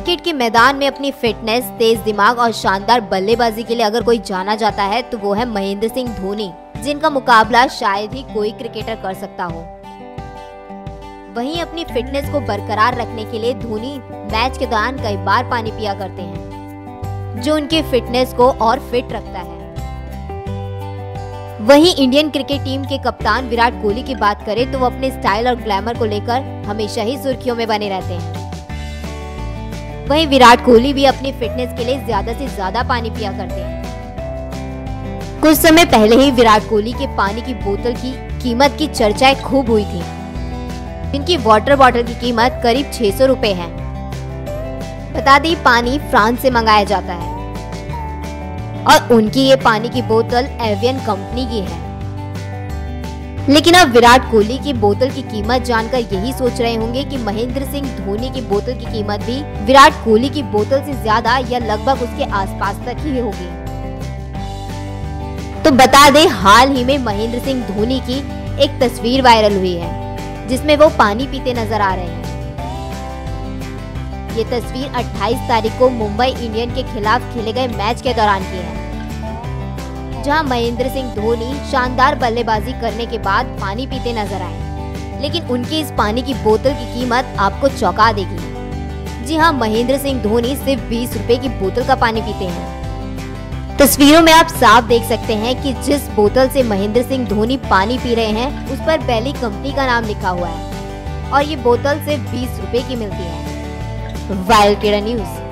क्योंकि मैदान में अपनी फिटनेस, तेज दिमाग और शानदार बल्लेबाजी के लिए अगर कोई जाना जाता है तो वो है महेंद्र सिंह धोनी, जिनका मुकाबला शायद ही कोई क्रिकेटर कर सकता हो। वहीं अपनी फिटनेस को बरकरार रखने के लिए धोनी मैच के दौरान कई बार पानी पिया करते हैं, जो उनकी फिटनेस को और फिट रखता है। वहीं इंडियन क्रिकेट टीम के कप्तान विराट कोहली की बात करें तो वो अपने स्टाइल और ग्लैमर को लेकर हमेशा ही सुर्खियों में बने रहते हैं। वहीं विराट कोहली भी अपनी फिटनेस के लिए ज़्यादा से ज़्यादा पानी पिया करते हैं। कुछ समय पहले ही विराट कोहली के पानी की बोतल की कीमत की चर्चाएँ खूब हुई थी। इनकी वाटर बॉटल की कीमत करीब 600 रुपए है। बता दें, पानी फ्रांस से मंगाया जाता है। और उनकी ये पानी की बोतल एवियन कंपनी की है। लेकिन अब विराट कोहली की बोतल की कीमत जानकर यही सोच रहे होंगे कि महेंद्र सिंह धोनी की बोतल की कीमत भी विराट कोहली की बोतल से ज़्यादा या लगभग उसके आसपास तक ही होगी। तो बता दें, हाल ही में महेंद्र सिंह धोनी की एक तस्वीर वायरल हुई है, जिसमें वो पानी पीते नज़र आ रहे हैं। ये तस्वीर 28 तारीख को मुंबई इंडियन के खिलाफ खेले गए मैच के दौरान की है। जहाँ महेंद्र सिंह धोनी शानदार बल्लेबाजी करने के बाद पानी पीते नज़र आए। लेकिन उनकी इस पानी की बोतल की कीमत आपको चौंका देगी। जी हाँ महेंद्र सिंह धोनी सिर्फ़ बीस रुपए की बोतल का पानी पीते हैं। तस्वीरों में आप साफ़ देख सकते हैं कि जिस बोतल से महेंद्र सिंह धोनी पानी पी रहे हैं, उस पर पहली कंपनी का नाम लिखा हुआ है। और ये बोतल सिर्फ़ बीस रुपए की मिलती है। Wild news.